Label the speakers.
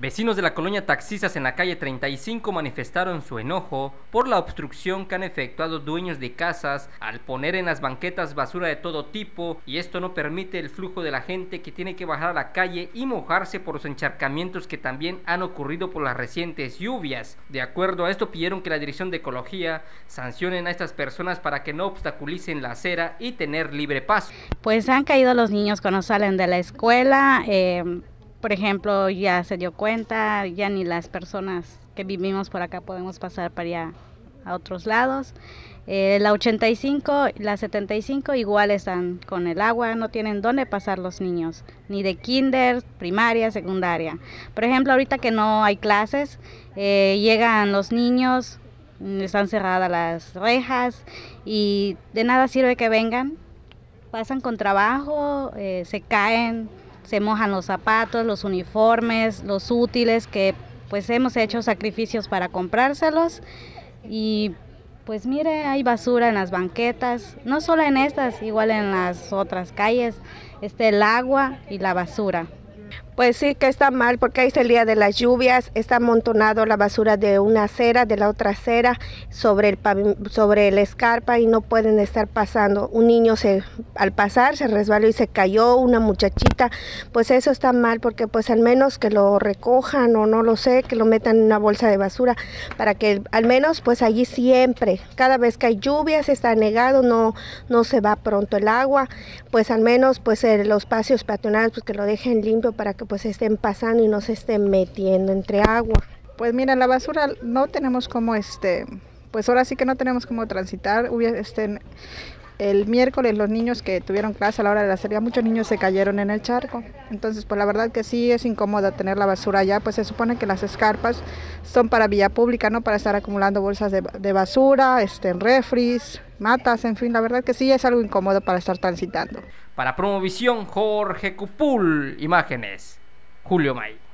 Speaker 1: Vecinos de la colonia Taxistas en la calle 35 manifestaron su enojo por la obstrucción que han efectuado dueños de casas al poner en las banquetas basura de todo tipo y esto no permite el flujo de la gente que tiene que bajar a la calle y mojarse por los encharcamientos que también han ocurrido por las recientes lluvias. De acuerdo a esto pidieron que la Dirección de Ecología sancionen a estas personas para que no obstaculicen la acera y tener libre paso.
Speaker 2: Pues han caído los niños cuando salen de la escuela. Eh por ejemplo, ya se dio cuenta, ya ni las personas que vivimos por acá podemos pasar para allá a otros lados. Eh, la 85, la 75 igual están con el agua, no tienen dónde pasar los niños, ni de kinder, primaria, secundaria. Por ejemplo, ahorita que no hay clases, eh, llegan los niños, están cerradas las rejas y de nada sirve que vengan, pasan con trabajo, eh, se caen, se mojan los zapatos, los uniformes, los útiles que pues hemos hecho sacrificios para comprárselos y pues mire, hay basura en las banquetas, no solo en estas, igual en las otras calles, está el agua y la basura.
Speaker 3: Pues sí que está mal porque ahí es el día de las lluvias, está amontonado la basura de una acera, de la otra acera, sobre el sobre el escarpa y no pueden estar pasando. Un niño se al pasar se resbaló y se cayó, una muchachita, pues eso está mal porque pues al menos que lo recojan o no lo sé, que lo metan en una bolsa de basura para que al menos pues allí siempre, cada vez que hay lluvias está negado, no no se va pronto el agua, pues al menos pues los espacios peatonales pues que lo dejen limpio para que pues estén pasando y no se estén metiendo entre agua.
Speaker 4: Pues mira, la basura no tenemos como este, pues ahora sí que no tenemos como transitar. Este, el miércoles los niños que tuvieron clase a la hora de la serie, muchos niños se cayeron en el charco. Entonces, pues la verdad que sí es incómoda tener la basura allá, pues se supone que las escarpas son para vía pública, no para estar acumulando bolsas de, de basura, este, refris, matas, en fin, la verdad que sí es algo incómodo para estar transitando.
Speaker 1: Para Promovisión, Jorge Cupul, imágenes. Julio May.